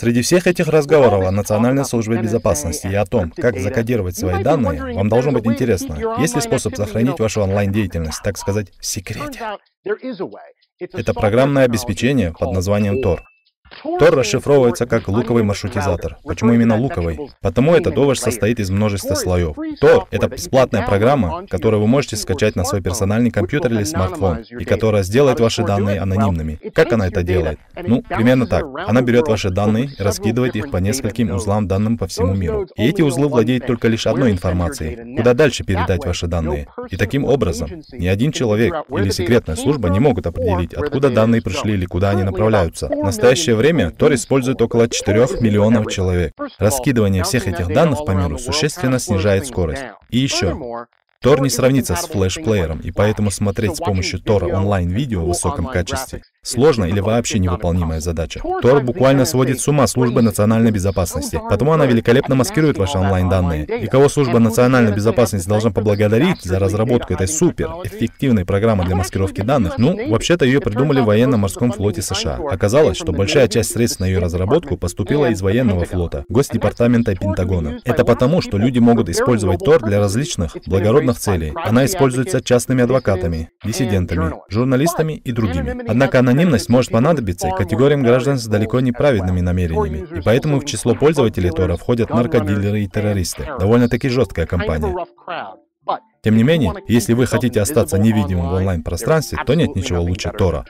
Среди всех этих разговоров о Национальной службе безопасности и о том, как закодировать свои данные, вам должно быть интересно, есть ли способ сохранить вашу онлайн-деятельность, так сказать, в секрете. Это программное обеспечение под названием Tor. Тор расшифровывается как луковый маршрутизатор. Почему именно луковый? Потому этот овощ состоит из множества слоев. Тор — это бесплатная программа, которую вы можете скачать на свой персональный компьютер или смартфон, и которая сделает ваши данные анонимными. Как она это делает? Ну, примерно так. Она берет ваши данные и раскидывает их по нескольким узлам данным по всему миру. И эти узлы владеют только лишь одной информацией, куда дальше передать ваши данные. И таким образом, ни один человек или секретная служба не могут определить, откуда данные пришли или куда они направляются. В настоящее время Тор использует около 4 миллионов человек. Раскидывание всех этих данных по миру существенно снижает скорость. И еще, Тор не сравнится с флеш-плеером, и поэтому смотреть с помощью Тора онлайн-видео в высоком качестве сложная или вообще невыполнимая задача. Тор буквально сводит с ума службы национальной безопасности, потому она великолепно маскирует ваши онлайн-данные. И кого служба национальной безопасности должна поблагодарить за разработку этой супер эффективной программы для маскировки данных, ну, вообще-то ее придумали в военно-морском флоте США. Оказалось, что большая часть средств на ее разработку поступила из военного флота, Госдепартамента и Пентагона. Это потому, что люди могут использовать Тор для различных благородных целей. Она используется частными адвокатами, диссидентами, журналистами и другими. Однако анонимность может понадобиться категориям граждан с далеко не праведными намерениями. И поэтому в число пользователей Тора входят наркодилеры и террористы. Довольно-таки жесткая компания. Тем не менее, если вы хотите остаться невидимым в онлайн-пространстве, то нет ничего лучше Тора.